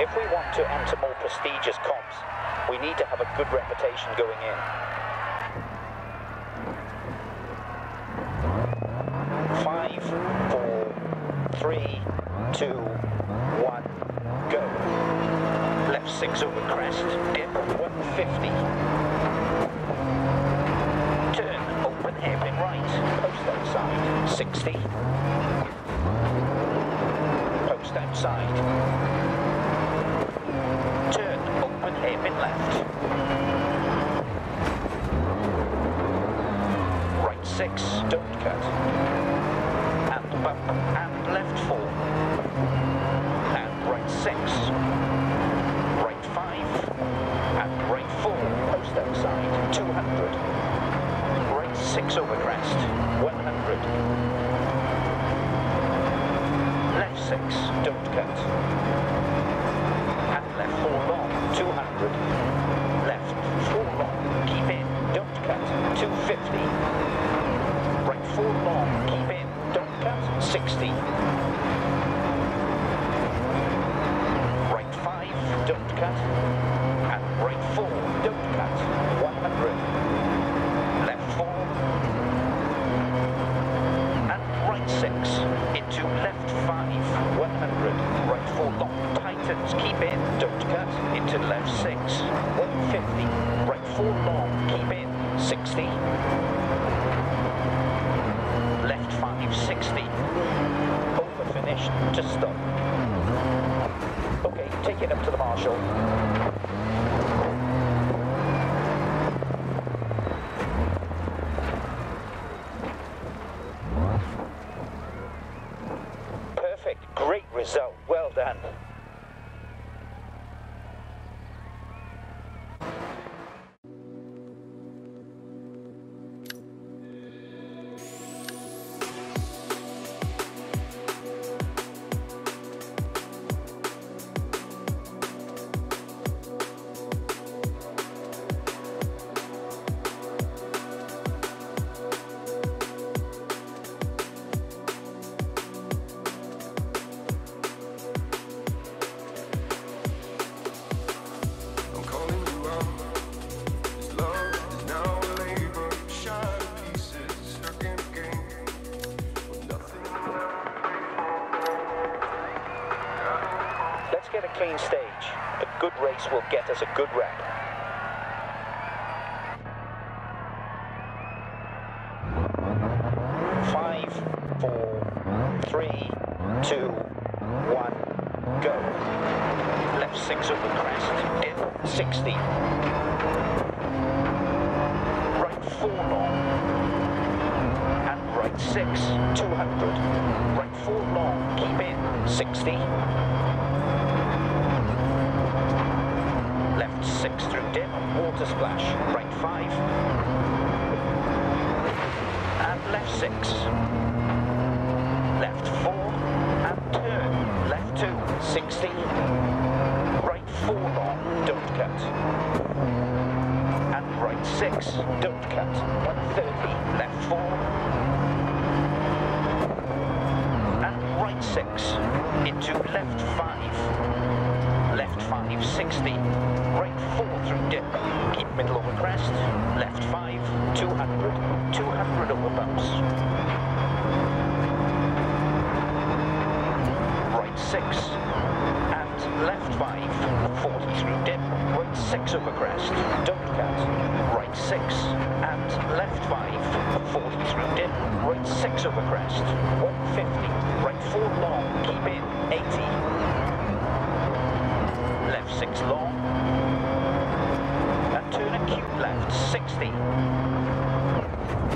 If we want to enter more prestigious comps, we need to have a good reputation going in. Five, four, three, two, one, go. Left six over crest, dip 150. Turn, open hairpin right, post outside, 60. Post outside. Cut. And bump, and left four. And right six. Right five. And right four, post outside, 200. Right six over crest, 100. Left six, don't cut. Six, into left five, 100. Right four long, tightens, keep in, don't cut, into left six, 150. Right four long, keep in, 60. Left five, 60. Over finish to stop. Okay, take it up to the marshal. Perfect, great result, us a good rep. Five, four, three, two, one, go. Left six of the crest, dip, 60. Right four long. And right six, 200. Right four long, keep in, 60. Left six through dip, water splash, right five. And left six. Left four, and turn, left two, 60. Right four long, don't cut. And right six, don't cut, 130, left four. And right six, into left five. Over crest. Left 5, 200. 200 over bumps. Right 6. And left 5, 40 through dip. Right 6 over crest. Don't cut. Right 6. And left 5, 40 through dip. Right 6 over crest. 150. Right 4 long. Keep in. 80 left six long, and turn acute left 60,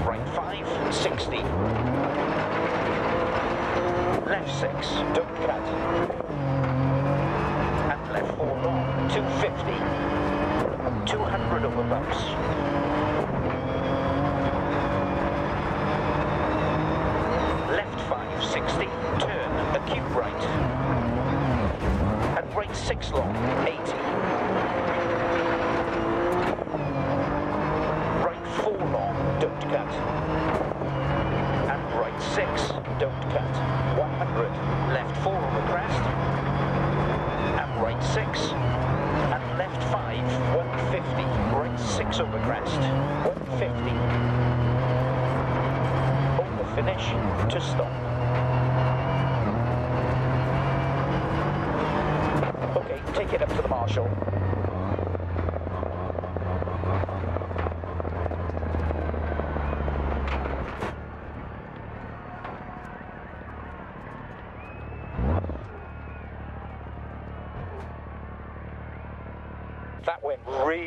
right five 60, left six don't cut, and left four long 250, don't cut. 100, left 4 on the crest, and right 6, and left 5, 150, right 6 on the crest, 150, On the finish to stop. Okay, take it up to the marshal.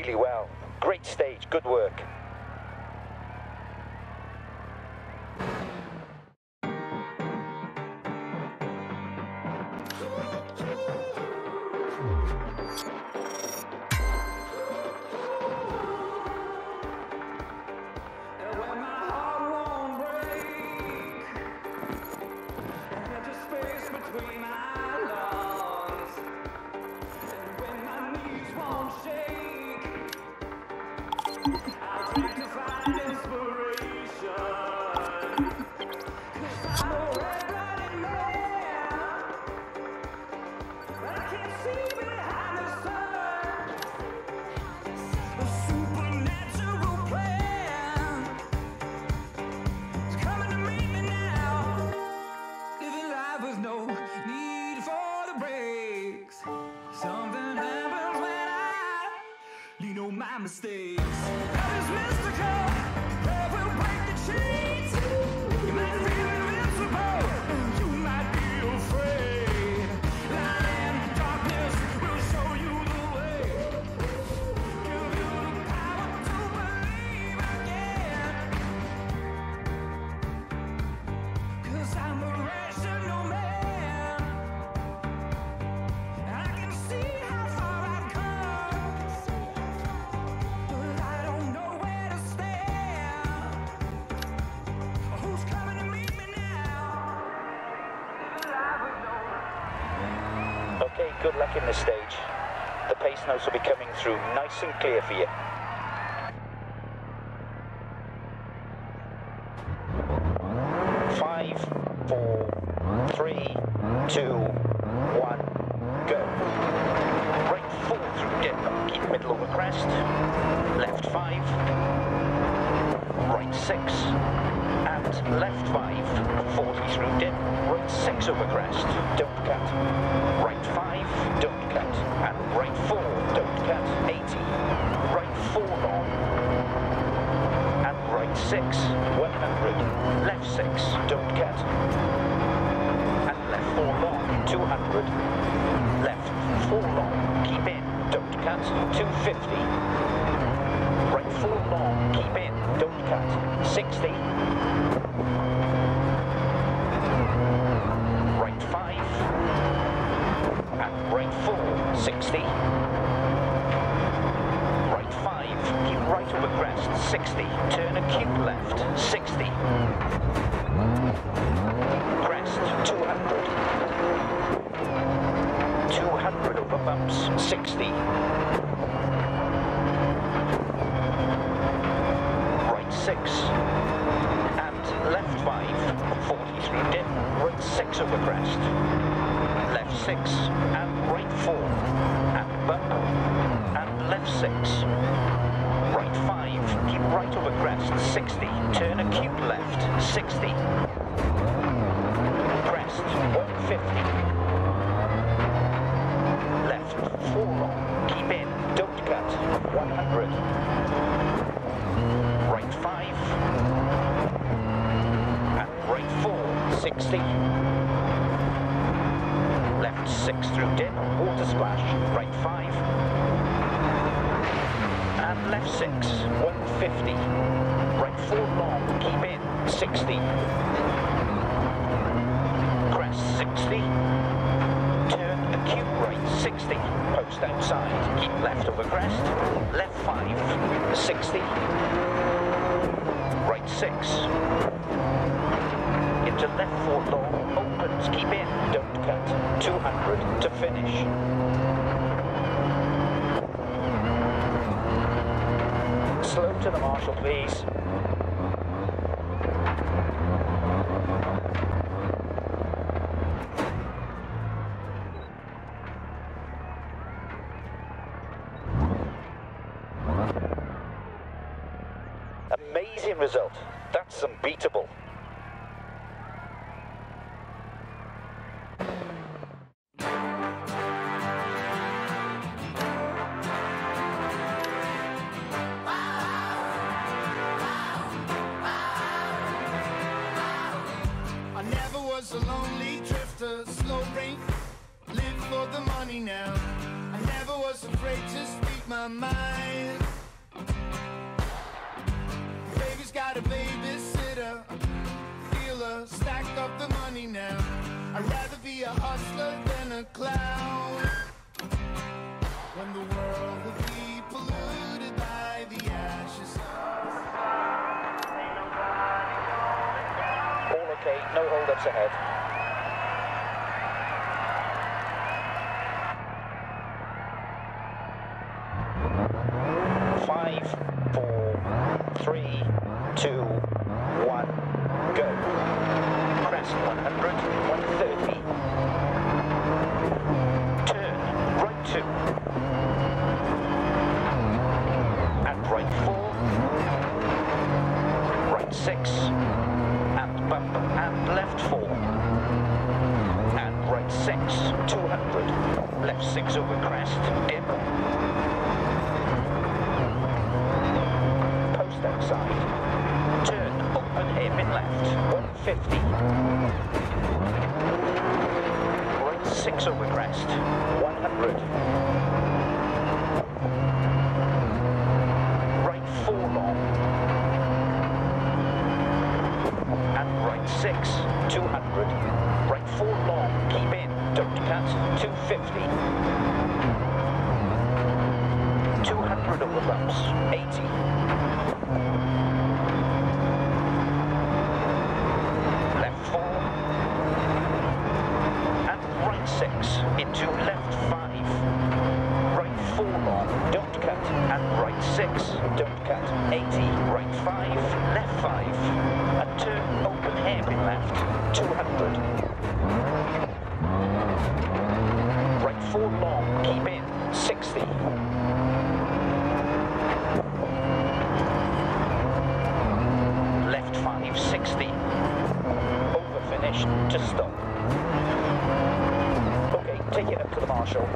Really well. Great stage, good work. Good luck in this stage. The pace notes will be coming through nice and clear for you. Five, four, three, two, one, go. Right four through dip, keep middle over crest. Left five, right six, and left five, 40 through dip, right six over crest, don't cut. Right five, don't cut, and right four, don't cut, 80. Right four long, and right six, 100. Left six, don't cut, and left four long, 200. Left four long, keep in, don't cut, 250. Right four long, keep in, don't cut, 60. 60. Turn a cube left, 60. Crest, 200. 200 over bumps, 60. Right 6. And left 5, 43 dip, right 6 over crest. Left 6. 60. Left 6 through dip, water splash, right 5. And left 6, 150. Right 4 long, keep in, 60. Crest 60. Turn acute right 60. Post outside, keep left over crest. Left 5, 60. Right 6 to left four long, opens, keep in, don't cut, 200 to finish. Slow to the marshal please. Amazing result. That's unbeatable. Money now. I'd rather be a hustler than a clown. When the world will be polluted by the ashes All okay, no hold-ups ahead. Five, four, three, two, one, go. Crest 100, 130. Turn, right two. And right four. Right six. And bump and left four. And right six, 200. Left six over crest, dip. Post outside. Turn, open hairpin left, 150. Right six over crest, 100. Right four long. And right six, 200. Right four long, keep in, don't cut, 250. 200 over bumps, 80. Left four. And right six, into left five. Right four long, don't cut, and right six, don't cut, 80. Right five, left five. And turn, open hairpin left, 200. Right four long, keep in, 60. Left five, 60. Over finish to stop. Okay, take it up to the marshal.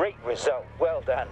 Great result, well done.